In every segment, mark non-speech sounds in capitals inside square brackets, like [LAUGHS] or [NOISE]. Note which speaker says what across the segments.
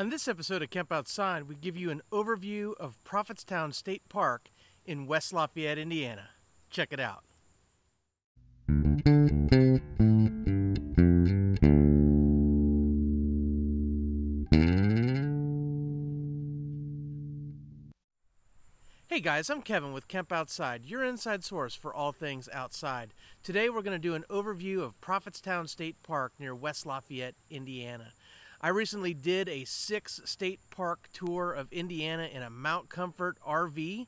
Speaker 1: On this episode of Kemp Outside, we give you an overview of Prophetstown State Park in West Lafayette, Indiana. Check it out. Hey guys, I'm Kevin with Kemp Outside, your inside source for all things outside. Today we're going to do an overview of Prophetstown State Park near West Lafayette, Indiana. I recently did a six state park tour of Indiana in a Mount Comfort RV.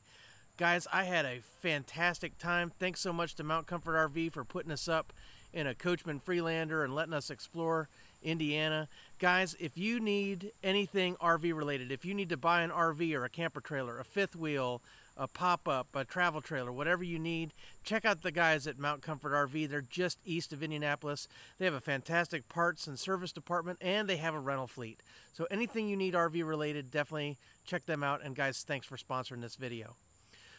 Speaker 1: Guys, I had a fantastic time. Thanks so much to Mount Comfort RV for putting us up in a Coachmen Freelander and letting us explore Indiana. Guys, if you need anything RV related, if you need to buy an RV or a camper trailer, a fifth wheel, a pop up, a travel trailer, whatever you need, check out the guys at Mount Comfort RV. They're just east of Indianapolis. They have a fantastic parts and service department and they have a rental fleet. So anything you need RV related, definitely check them out. And guys, thanks for sponsoring this video.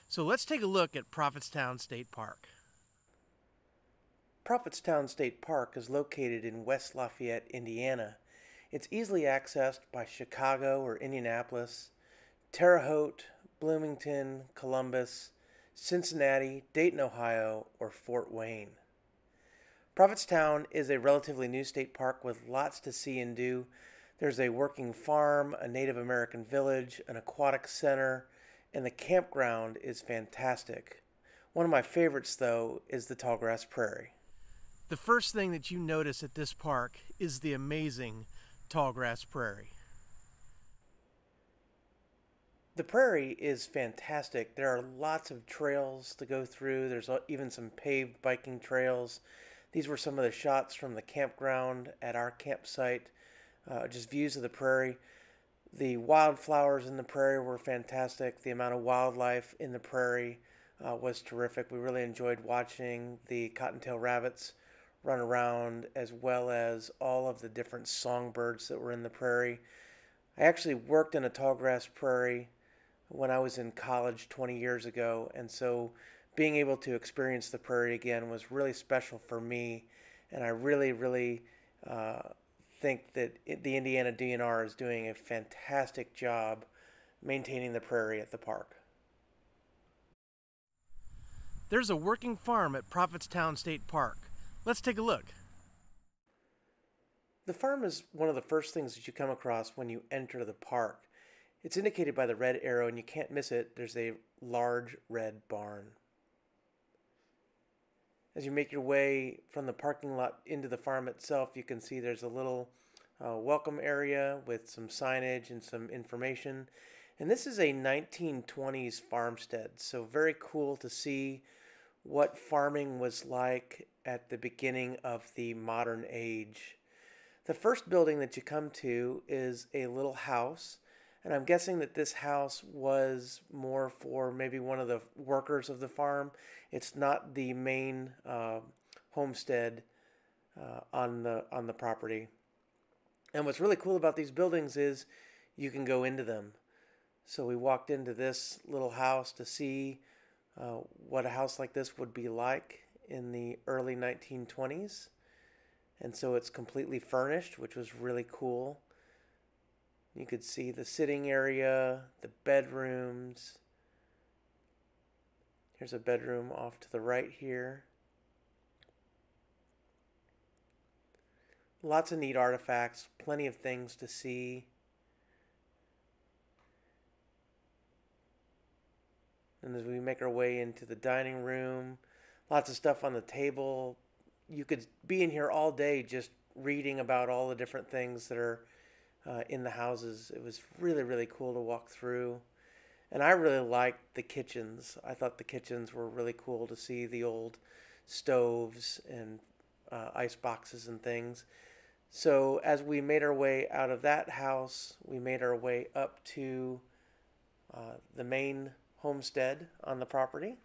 Speaker 1: So let's take a look at Prophetstown State Park. Prophetstown State Park is located in West Lafayette, Indiana. It's easily accessed by Chicago or Indianapolis, Terre Haute, Bloomington, Columbus, Cincinnati, Dayton, Ohio, or Fort Wayne. Prophetstown is a relatively new state park with lots to see and do. There's a working farm, a Native American village, an aquatic center, and the campground is fantastic. One of my favorites, though, is the Tallgrass Prairie. The first thing that you notice at this park is the amazing Tallgrass Prairie. The prairie is fantastic. There are lots of trails to go through. There's even some paved biking trails. These were some of the shots from the campground at our campsite, uh, just views of the prairie. The wildflowers in the prairie were fantastic. The amount of wildlife in the prairie uh, was terrific. We really enjoyed watching the cottontail rabbits run around, as well as all of the different songbirds that were in the prairie. I actually worked in a tallgrass prairie when I was in college 20 years ago, and so being able to experience the prairie again was really special for me, and I really, really uh, think that the Indiana DNR is doing a fantastic job maintaining the prairie at the park. There's a working farm at Prophetstown State Park. Let's take a look. The farm is one of the first things that you come across when you enter the park. It's indicated by the red arrow, and you can't miss it. There's a large red barn. As you make your way from the parking lot into the farm itself, you can see there's a little uh, welcome area with some signage and some information. And this is a 1920s farmstead, so very cool to see what farming was like at the beginning of the modern age. The first building that you come to is a little house, and I'm guessing that this house was more for maybe one of the workers of the farm. It's not the main uh, homestead uh, on the on the property. And what's really cool about these buildings is you can go into them. So we walked into this little house to see uh, what a house like this would be like in the early 1920s. And so it's completely furnished, which was really cool. You could see the sitting area, the bedrooms. Here's a bedroom off to the right here. Lots of neat artifacts, plenty of things to see. And as we make our way into the dining room, lots of stuff on the table. You could be in here all day just reading about all the different things that are uh, in the houses. It was really, really cool to walk through. And I really liked the kitchens. I thought the kitchens were really cool to see the old stoves and uh, ice boxes and things. So as we made our way out of that house, we made our way up to uh, the main homestead on the property.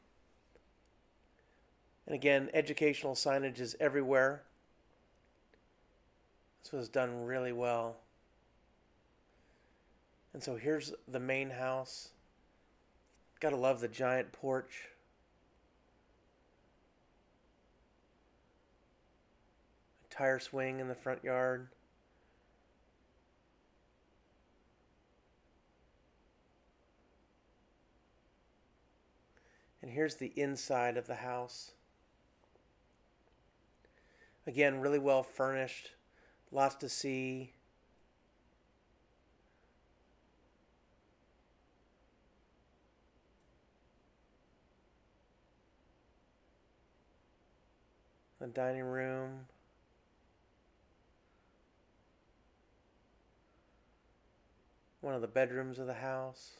Speaker 1: And again, educational signage is everywhere. This was done really well. And so here's the main house. Gotta love the giant porch. A tire swing in the front yard. And here's the inside of the house. Again, really well furnished, lots to see. The dining room. One of the bedrooms of the house.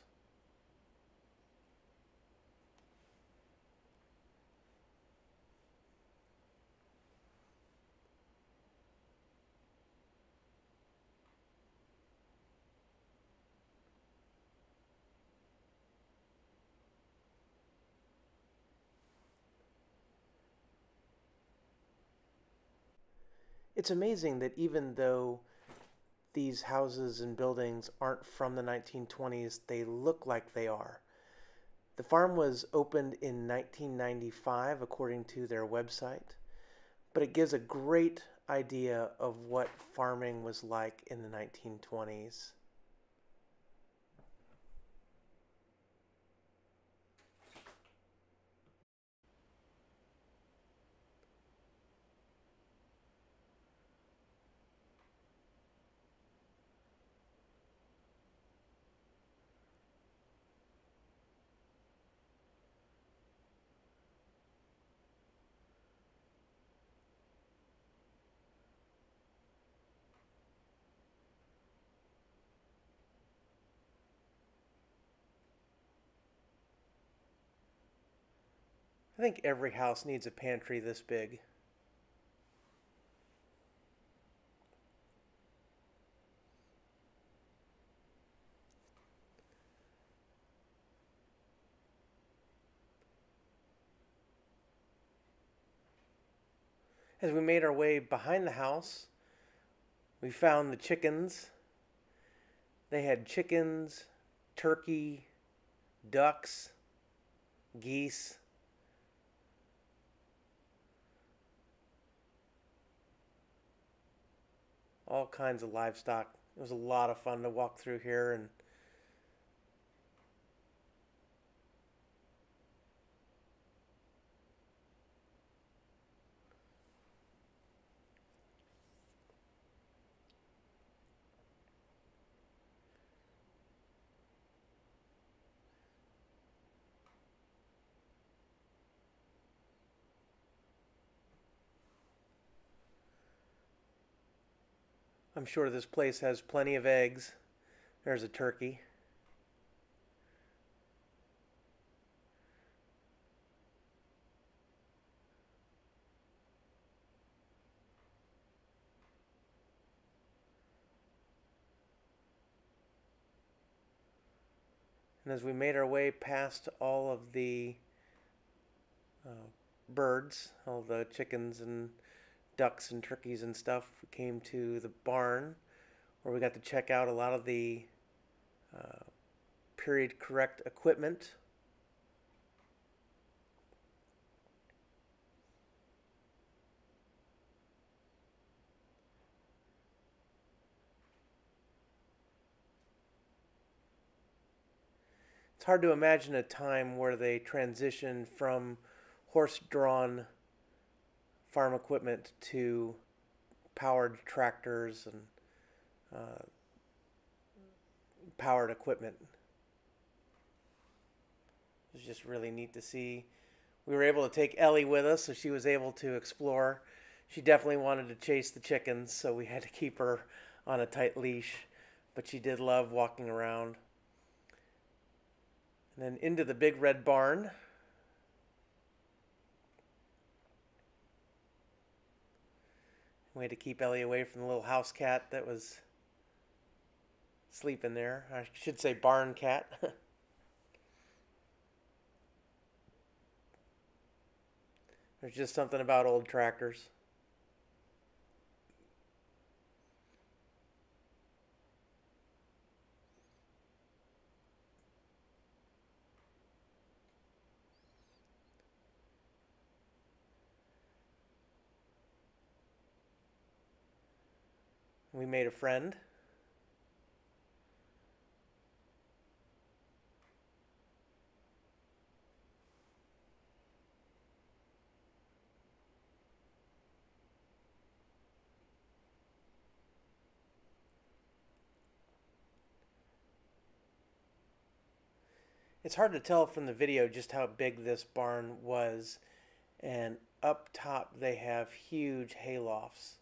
Speaker 1: It's amazing that even though these houses and buildings aren't from the 1920s, they look like they are. The farm was opened in 1995, according to their website, but it gives a great idea of what farming was like in the 1920s. I think every house needs a pantry this big. As we made our way behind the house, we found the chickens. They had chickens, turkey, ducks, geese. All kinds of livestock. It was a lot of fun to walk through here and I'm sure this place has plenty of eggs. There's a turkey. And as we made our way past all of the uh, birds, all the chickens and ducks and turkeys and stuff. We came to the barn where we got to check out a lot of the uh, period correct equipment. It's hard to imagine a time where they transitioned from horse drawn farm equipment to powered tractors and uh, powered equipment. It was just really neat to see. We were able to take Ellie with us, so she was able to explore. She definitely wanted to chase the chickens, so we had to keep her on a tight leash, but she did love walking around. And then into the big red barn. Had to keep Ellie away from the little house cat that was sleeping there. I should say barn cat. [LAUGHS] There's just something about old tractors. We made a friend. It's hard to tell from the video just how big this barn was, and up top they have huge haylofts.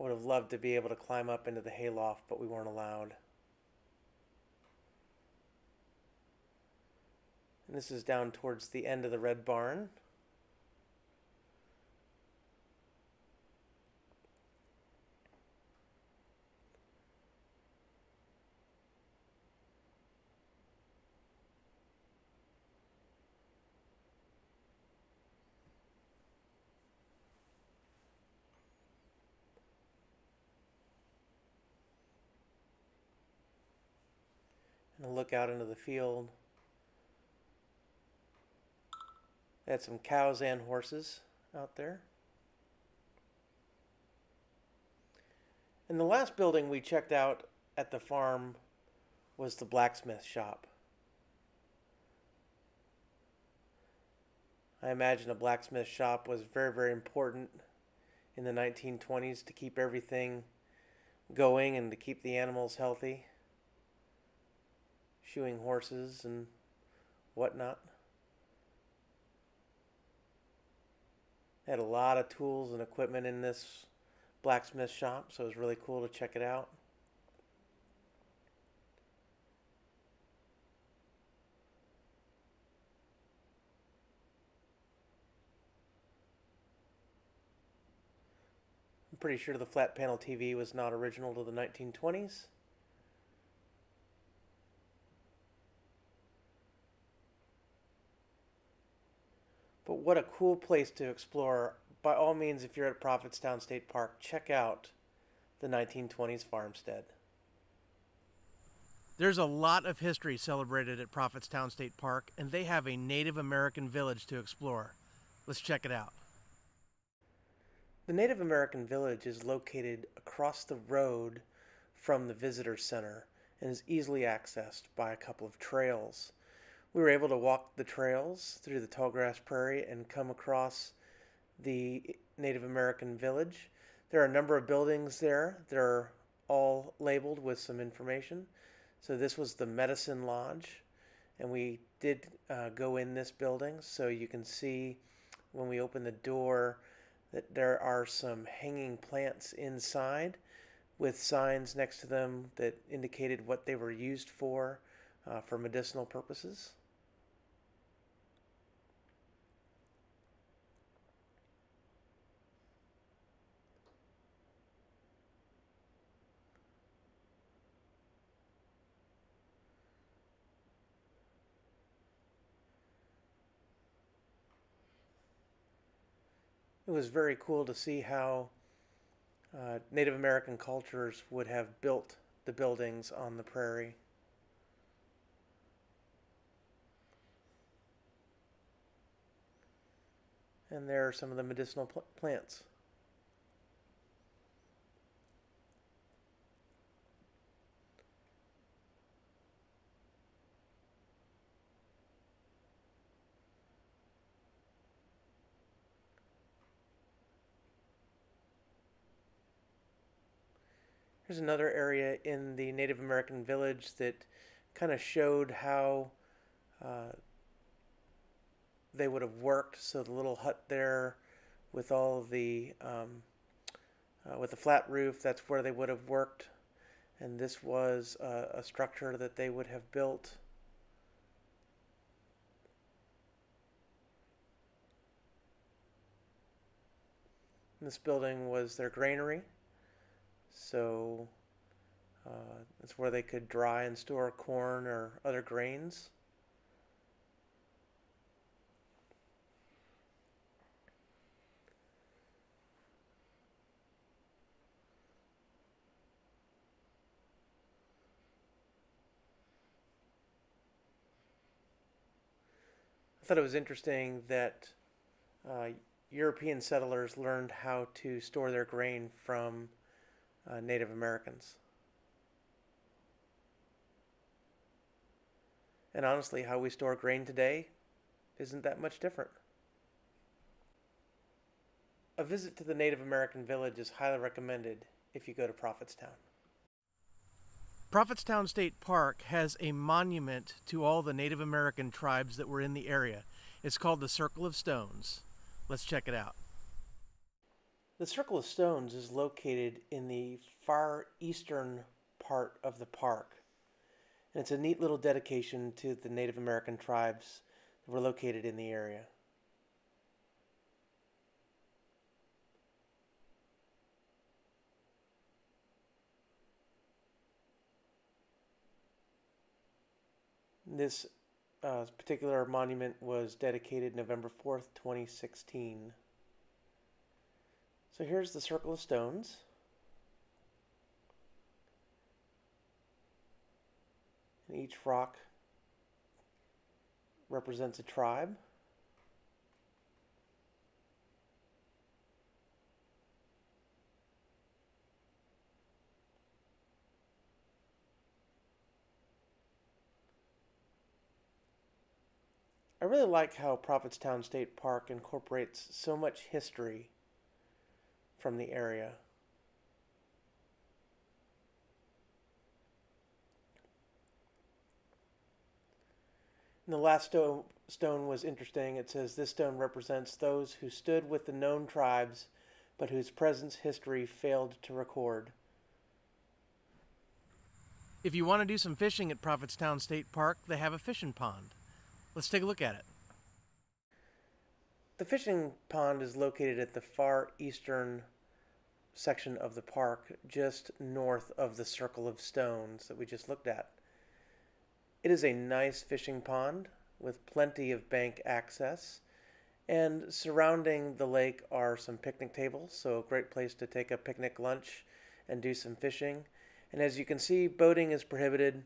Speaker 1: I would have loved to be able to climb up into the hayloft, but we weren't allowed. And this is down towards the end of the red barn. Look out into the field. Had some cows and horses out there. And the last building we checked out at the farm was the blacksmith shop. I imagine a blacksmith shop was very, very important in the 1920s to keep everything going and to keep the animals healthy shoeing horses and whatnot. Had a lot of tools and equipment in this blacksmith shop, so it was really cool to check it out. I'm pretty sure the flat panel TV was not original to the 1920s. What a cool place to explore. By all means, if you're at Prophetstown State Park, check out the 1920s farmstead. There's a lot of history celebrated at Prophetstown State Park, and they have a Native American village to explore. Let's check it out. The Native American village is located across the road from the visitor center and is easily accessed by a couple of trails we were able to walk the trails through the tallgrass prairie and come across the Native American village. There are a number of buildings there. They're all labeled with some information. So this was the Medicine Lodge, and we did uh, go in this building. So you can see when we open the door that there are some hanging plants inside with signs next to them that indicated what they were used for uh, for medicinal purposes. It was very cool to see how uh, Native American cultures would have built the buildings on the prairie. And there are some of the medicinal pl plants. Here's another area in the Native American village that kind of showed how uh, they would have worked. So the little hut there with all the um, uh, with the flat roof, that's where they would have worked. And this was a structure that they would have built. And this building was their granary. So uh, that's where they could dry and store corn or other grains. I thought it was interesting that uh, European settlers learned how to store their grain from uh, Native Americans. And honestly, how we store grain today isn't that much different. A visit to the Native American village is highly recommended if you go to Prophetstown.
Speaker 2: Prophetstown State Park has a monument to all the Native American tribes that were in the area. It's called the Circle of Stones. Let's check it out.
Speaker 1: The Circle of Stones is located in the far eastern part of the park. And it's a neat little dedication to the Native American tribes that were located in the area. This uh, particular monument was dedicated November 4th, 2016. So here's the Circle of Stones. And each rock represents a tribe. I really like how Prophetstown State Park incorporates so much history from the area. And the last stone, stone was interesting. It says this stone represents those who stood with the known tribes, but whose presence history failed to record.
Speaker 2: If you want to do some fishing at Prophetstown State Park, they have a fishing pond. Let's take a look at it.
Speaker 1: The fishing pond is located at the far eastern section of the park, just north of the circle of stones that we just looked at. It is a nice fishing pond with plenty of bank access, and surrounding the lake are some picnic tables, so a great place to take a picnic lunch and do some fishing. And as you can see, boating is prohibited.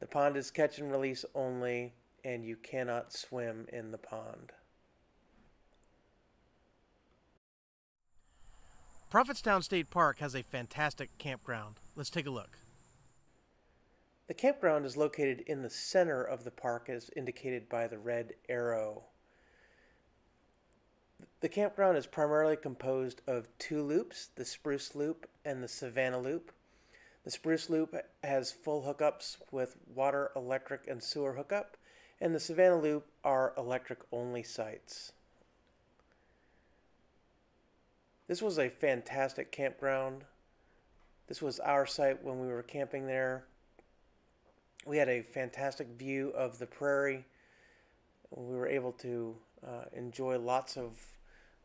Speaker 1: The pond is catch and release only, and you cannot swim in the pond.
Speaker 2: Prophetstown State Park has a fantastic campground. Let's take a look.
Speaker 1: The campground is located in the center of the park as indicated by the red arrow. The campground is primarily composed of two loops, the Spruce Loop and the Savannah Loop. The Spruce Loop has full hookups with water, electric, and sewer hookup, and the Savannah Loop are electric only sites. This was a fantastic campground. This was our site when we were camping there. We had a fantastic view of the prairie. We were able to uh, enjoy lots of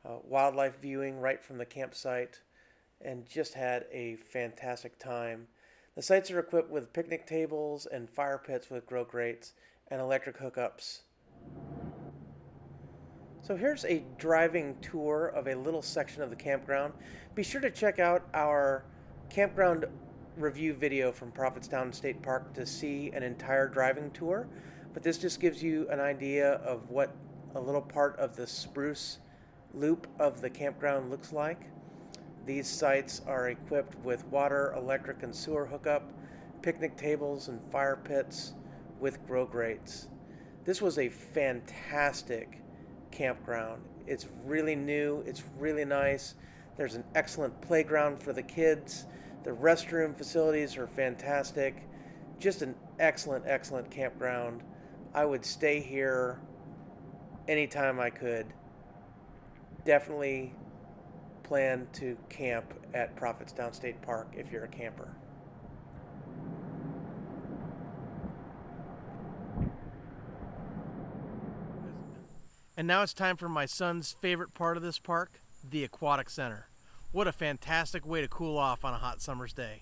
Speaker 1: uh, wildlife viewing right from the campsite and just had a fantastic time. The sites are equipped with picnic tables and fire pits with grow grates and electric hookups. So here's a driving tour of a little section of the campground. Be sure to check out our campground review video from Prophetstown State Park to see an entire driving tour. But this just gives you an idea of what a little part of the spruce loop of the campground looks like. These sites are equipped with water, electric, and sewer hookup, picnic tables, and fire pits with grow grates. This was a fantastic campground. It's really new, it's really nice. There's an excellent playground for the kids. The restroom facilities are fantastic. Just an excellent, excellent campground. I would stay here anytime I could. Definitely plan to camp at Prophetstown State Park if you're a camper.
Speaker 2: And now it's time for my son's favorite part of this park, the Aquatic Center. What a fantastic way to cool off on a hot summer's day.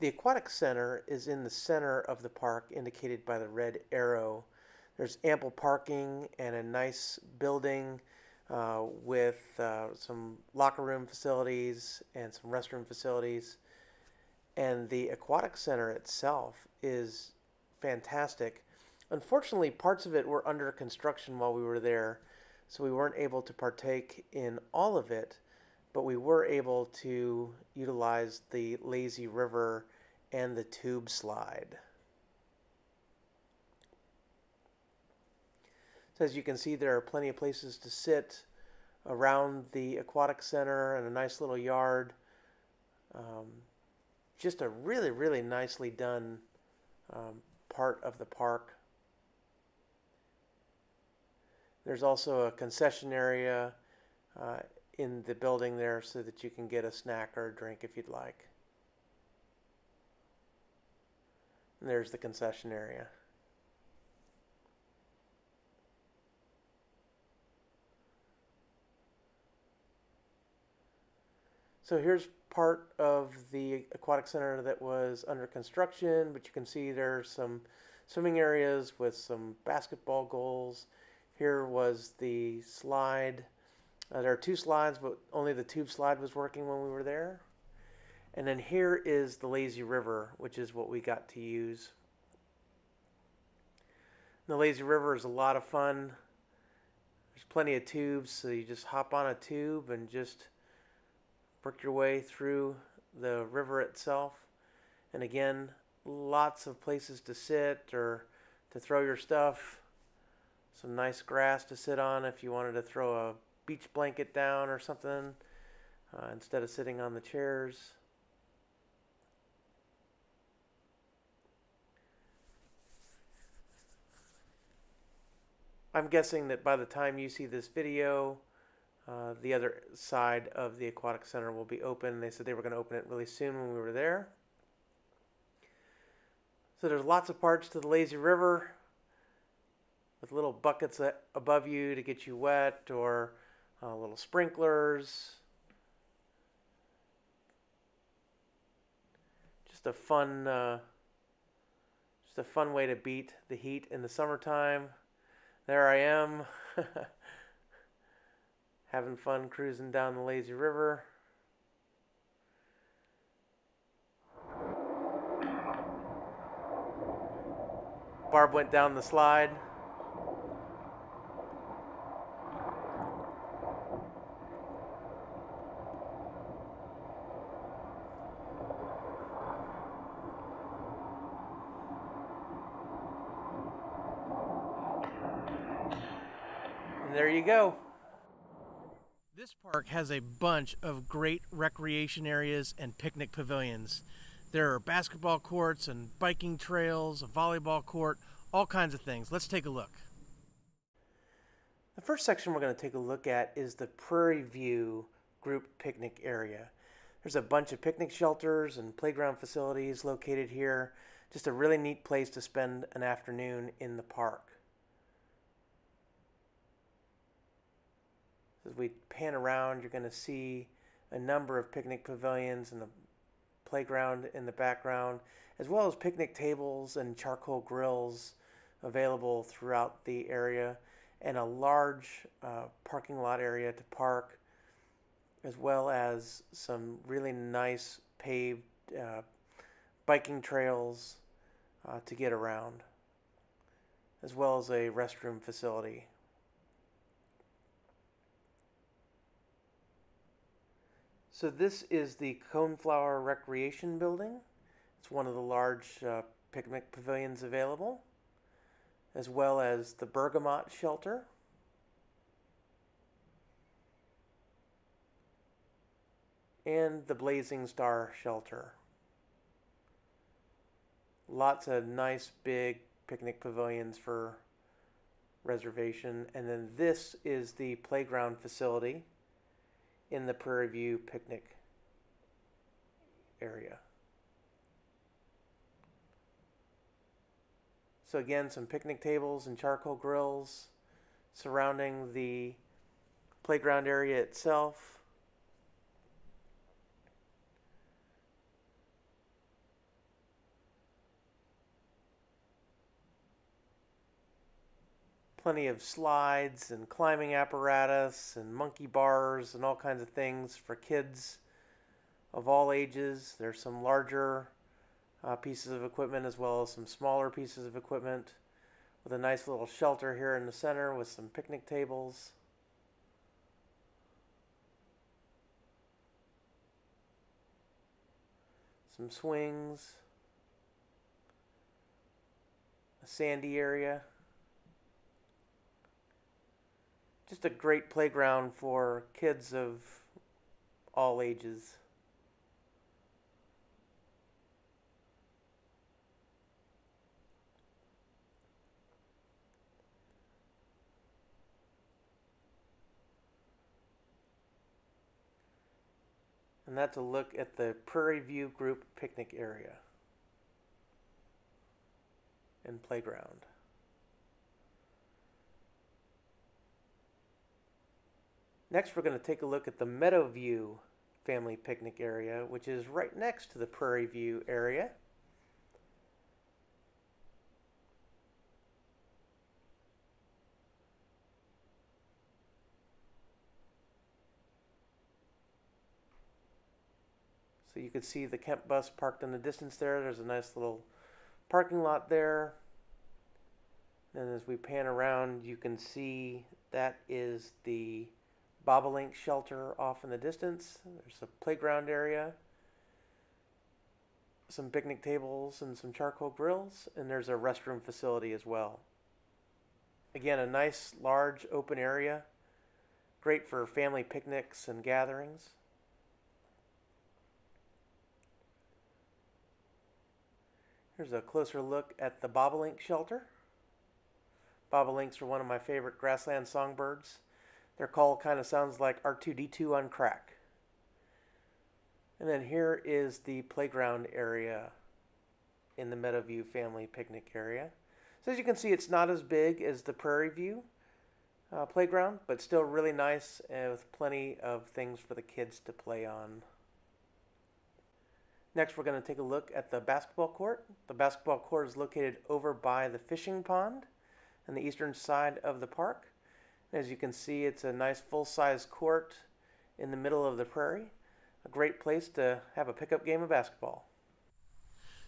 Speaker 1: The Aquatic Center is in the center of the park, indicated by the red arrow. There's ample parking and a nice building uh, with uh, some locker room facilities and some restroom facilities. And the Aquatic Center itself is fantastic. Unfortunately, parts of it were under construction while we were there, so we weren't able to partake in all of it, but we were able to utilize the lazy river and the tube slide. So as you can see, there are plenty of places to sit around the aquatic center and a nice little yard Um, just a really, really nicely done um, part of the park. There's also a concession area uh, in the building there so that you can get a snack or a drink if you'd like. And there's the concession area. So here's part of the aquatic center that was under construction, but you can see there's some swimming areas with some basketball goals. Here was the slide. Uh, there are two slides, but only the tube slide was working when we were there. And then here is the lazy river, which is what we got to use. The lazy river is a lot of fun. There's plenty of tubes, so you just hop on a tube and just work your way through the river itself. And again, lots of places to sit or to throw your stuff. Some nice grass to sit on if you wanted to throw a beach blanket down or something uh, instead of sitting on the chairs. I'm guessing that by the time you see this video, uh, the other side of the aquatic center will be open. They said they were going to open it really soon when we were there. So there's lots of parts to the lazy river with little buckets above you to get you wet or uh, little sprinklers. Just a fun, uh, just a fun way to beat the heat in the summertime. There I am. [LAUGHS] having fun cruising down the lazy river. Barb went down the slide. And there you go.
Speaker 2: This park has a bunch of great recreation areas and picnic pavilions. There are basketball courts and biking trails, a volleyball court, all kinds of things. Let's take a look.
Speaker 1: The first section we're going to take a look at is the Prairie View group picnic area. There's a bunch of picnic shelters and playground facilities located here. Just a really neat place to spend an afternoon in the park. As we pan around, you're going to see a number of picnic pavilions and the playground in the background, as well as picnic tables and charcoal grills available throughout the area, and a large uh, parking lot area to park, as well as some really nice paved uh, biking trails uh, to get around, as well as a restroom facility. So this is the Coneflower Recreation Building. It's one of the large uh, picnic pavilions available, as well as the Bergamot Shelter. And the Blazing Star Shelter. Lots of nice big picnic pavilions for reservation. And then this is the playground facility in the Prairie View picnic area. So again, some picnic tables and charcoal grills surrounding the playground area itself. Plenty of slides and climbing apparatus and monkey bars and all kinds of things for kids of all ages. There's some larger uh, pieces of equipment as well as some smaller pieces of equipment with a nice little shelter here in the center with some picnic tables. Some swings, a sandy area. just a great playground for kids of all ages. And that's a look at the Prairie View Group picnic area and playground. Next, we're going to take a look at the Meadowview family picnic area, which is right next to the Prairie View area. So you can see the Kemp bus parked in the distance there. There's a nice little parking lot there. And as we pan around, you can see that is the bobolink shelter off in the distance. There's a playground area, some picnic tables, and some charcoal grills, and there's a restroom facility as well. Again, a nice, large, open area, great for family picnics and gatherings. Here's a closer look at the bobolink shelter. Bobolinks are one of my favorite grassland songbirds. Their call kind of sounds like R2D2 on crack. And then here is the playground area in the Meadowview family picnic area. So as you can see, it's not as big as the Prairie View uh, playground, but still really nice and with plenty of things for the kids to play on. Next, we're going to take a look at the basketball court. The basketball court is located over by the fishing pond on the eastern side of the park. As you can see, it's a nice full-size court in the middle of the prairie. A great place to have a pickup game of basketball.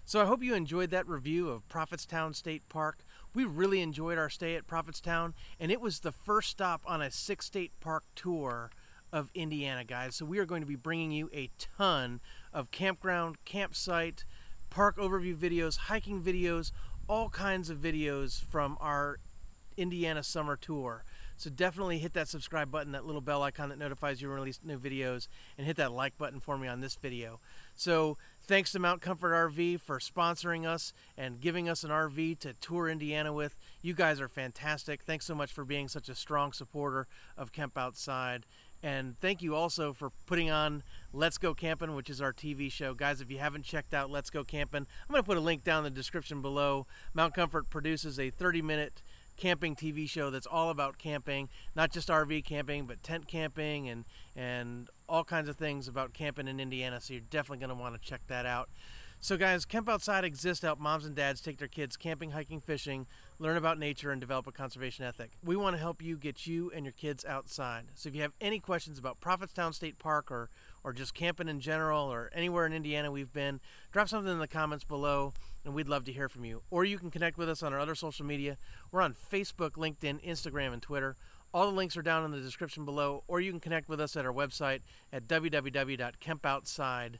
Speaker 2: So I hope you enjoyed that review of Prophetstown State Park. We really enjoyed our stay at Prophetstown, and it was the first stop on a six state park tour of Indiana, guys. So we are going to be bringing you a ton of campground, campsite, park overview videos, hiking videos, all kinds of videos from our Indiana summer tour. So definitely hit that subscribe button, that little bell icon that notifies you when release new videos, and hit that like button for me on this video. So thanks to Mount Comfort RV for sponsoring us and giving us an RV to tour Indiana with. You guys are fantastic. Thanks so much for being such a strong supporter of Kemp Outside. And thank you also for putting on Let's Go Camping, which is our TV show. Guys, if you haven't checked out Let's Go Camping, I'm going to put a link down in the description below. Mount Comfort produces a 30 minute camping TV show that's all about camping, not just RV camping, but tent camping and and all kinds of things about camping in Indiana. So you're definitely going to want to check that out. So guys, Kemp Outside exists to help moms and dads take their kids camping, hiking, fishing, learn about nature, and develop a conservation ethic. We want to help you get you and your kids outside. So if you have any questions about Prophetstown State Park or or just camping in general or anywhere in Indiana we've been, drop something in the comments below and we'd love to hear from you. Or you can connect with us on our other social media. We're on Facebook, LinkedIn, Instagram, and Twitter. All the links are down in the description below, or you can connect with us at our website at www.kempoutside.com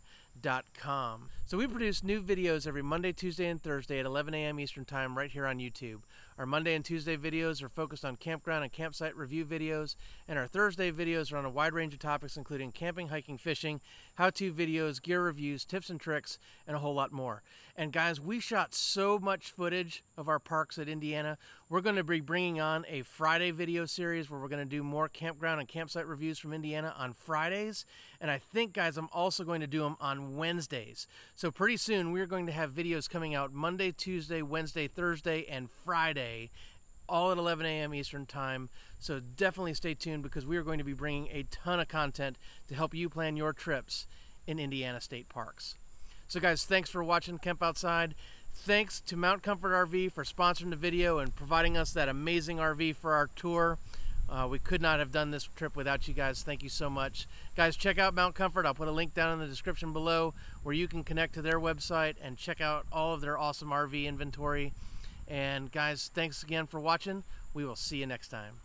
Speaker 2: com. So we produce new videos every Monday, Tuesday, and Thursday at 11 a.m. Eastern Time right here on YouTube. Our Monday and Tuesday videos are focused on campground and campsite review videos, and our Thursday videos are on a wide range of topics including camping, hiking, fishing, how-to videos, gear reviews, tips and tricks, and a whole lot more. And guys, we shot so much footage of our parks at Indiana. We're going to be bringing on a Friday video series where we're going to do more campground and campsite reviews from Indiana on Fridays. And I think, guys, I'm also going to do them on Wednesdays. So pretty soon we're going to have videos coming out Monday, Tuesday, Wednesday, Thursday, and Friday all at 11 a.m. Eastern Time. So definitely stay tuned because we are going to be bringing a ton of content to help you plan your trips in Indiana state parks. So, guys, thanks for watching Kemp Outside. Thanks to Mount Comfort RV for sponsoring the video and providing us that amazing RV for our tour. Uh, we could not have done this trip without you guys. Thank you so much. Guys, check out Mount Comfort. I'll put a link down in the description below where you can connect to their website and check out all of their awesome RV inventory. And guys, thanks again for watching. We will see you next time.